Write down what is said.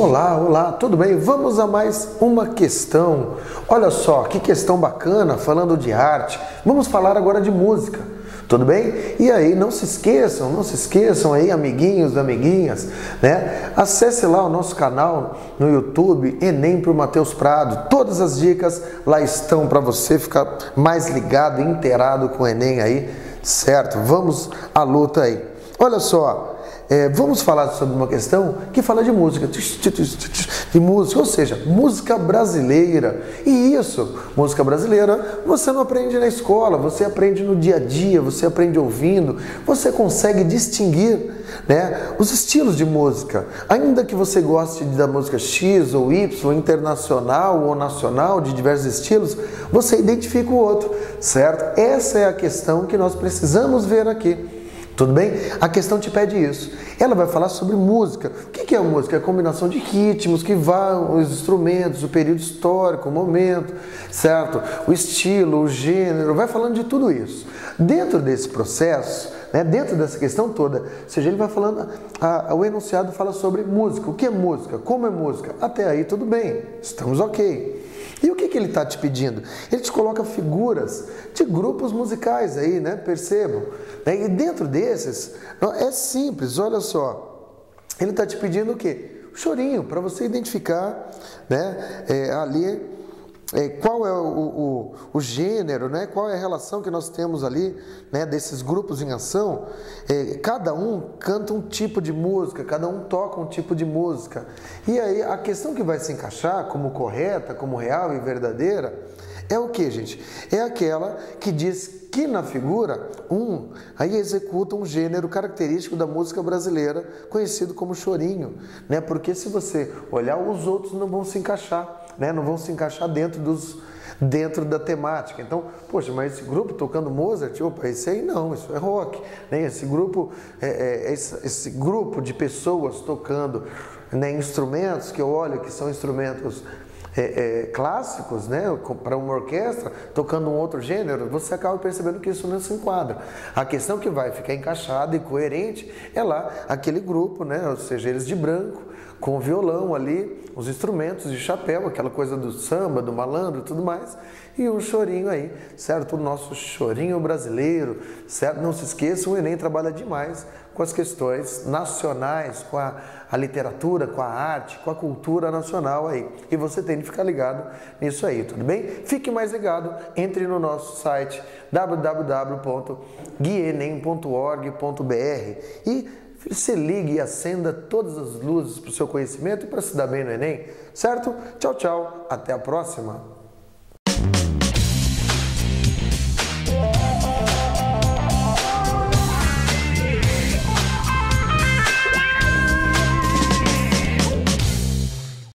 Olá, olá, tudo bem? Vamos a mais uma questão. Olha só, que questão bacana, falando de arte. Vamos falar agora de música. Tudo bem? E aí, não se esqueçam, não se esqueçam aí, amiguinhos, amiguinhas, né? Acesse lá o nosso canal no YouTube, Enem para o Matheus Prado. Todas as dicas lá estão para você ficar mais ligado, inteirado com o Enem aí, certo? Vamos à luta aí. Olha só, é, vamos falar sobre uma questão que fala de música, de música, ou seja, música brasileira. E isso, música brasileira, você não aprende na escola, você aprende no dia a dia, você aprende ouvindo, você consegue distinguir né, os estilos de música. Ainda que você goste da música X ou Y, internacional ou nacional, de diversos estilos, você identifica o outro, certo? Essa é a questão que nós precisamos ver aqui. Tudo bem? A questão te pede isso. Ela vai falar sobre música. O que é música? É a combinação de ritmos que vão, os instrumentos, o período histórico, o momento, certo? O estilo, o gênero, vai falando de tudo isso. Dentro desse processo, né, dentro dessa questão toda, ou seja, ele vai falando, a, a, o enunciado fala sobre música. O que é música? Como é música? Até aí tudo bem, estamos ok. E o que, que ele está te pedindo? Ele te coloca figuras de grupos musicais aí, né? Percebam. Né? E dentro desses, é simples, olha só. Ele está te pedindo o quê? Chorinho, para você identificar né? É, ali é, qual é o, o, o, gênero, né? qual é a relação que nós temos ali né? desses grupos em ação. É, cada um canta um tipo de música, cada um toca um tipo de música. E aí a questão que vai se encaixar como correta, como real e verdadeira é o que, gente? É aquela que diz que na figura um aí executa um gênero característico da música brasileira conhecido como chorinho, né? Porque se você olhar os outros não vão se encaixar né, não vão se encaixar dentro dos dentro da temática. Então, poxa, mas esse grupo tocando Mozart, opa, esse aí não, isso é rock. Né? Esse grupo, é, é, esse, esse, grupo de pessoas tocando né, instrumentos que eu olho que são instrumentos é, é, clássicos, né, para uma orquestra, tocando um outro gênero, você acaba percebendo que isso não se enquadra. A questão que vai ficar encaixada e coerente é lá aquele grupo, né, ou seja, eles de branco, com o violão ali, os instrumentos de chapéu, aquela coisa do samba, do malandro e tudo mais, e um chorinho aí, certo? O nosso chorinho brasileiro, certo? Não se esqueça, o Enem trabalha demais com as questões nacionais, com a, a literatura, com a arte, com a cultura nacional aí. E você tem que ficar ligado nisso aí, tudo bem? Fique mais ligado, entre no nosso site www.guienem.org.br e se ligue e acenda todas as luzes para o seu conhecimento e para se dar bem no Enem, certo? Tchau, tchau, até a próxima!